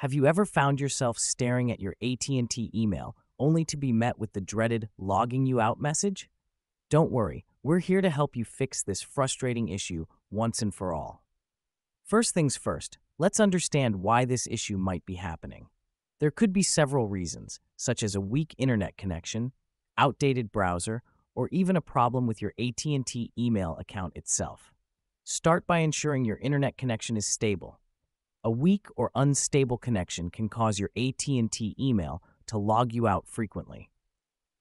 Have you ever found yourself staring at your AT&T email only to be met with the dreaded logging you out message? Don't worry, we're here to help you fix this frustrating issue once and for all. First things first, let's understand why this issue might be happening. There could be several reasons, such as a weak internet connection, outdated browser, or even a problem with your AT&T email account itself. Start by ensuring your internet connection is stable. A weak or unstable connection can cause your AT&T email to log you out frequently.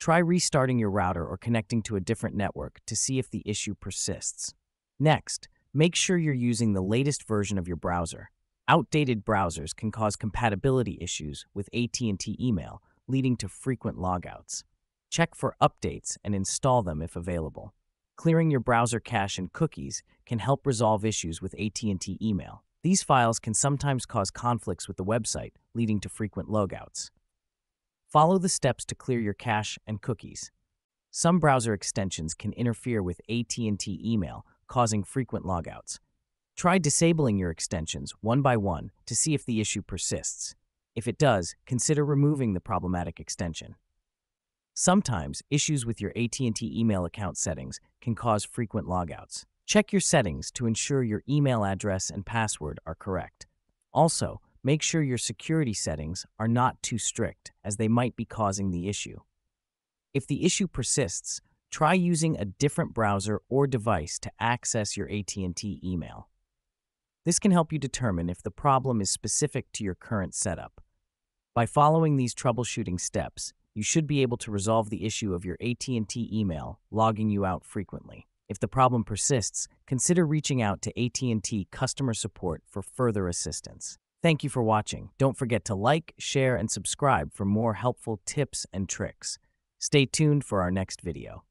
Try restarting your router or connecting to a different network to see if the issue persists. Next, make sure you're using the latest version of your browser. Outdated browsers can cause compatibility issues with AT&T email, leading to frequent logouts. Check for updates and install them if available. Clearing your browser cache and cookies can help resolve issues with AT&T email. These files can sometimes cause conflicts with the website, leading to frequent logouts. Follow the steps to clear your cache and cookies. Some browser extensions can interfere with AT&T email, causing frequent logouts. Try disabling your extensions one by one to see if the issue persists. If it does, consider removing the problematic extension. Sometimes, issues with your AT&T email account settings can cause frequent logouts. Check your settings to ensure your email address and password are correct. Also, Make sure your security settings are not too strict, as they might be causing the issue. If the issue persists, try using a different browser or device to access your AT&T email. This can help you determine if the problem is specific to your current setup. By following these troubleshooting steps, you should be able to resolve the issue of your AT&T email logging you out frequently. If the problem persists, consider reaching out to AT&T customer support for further assistance. Thank you for watching. Don't forget to like, share, and subscribe for more helpful tips and tricks. Stay tuned for our next video.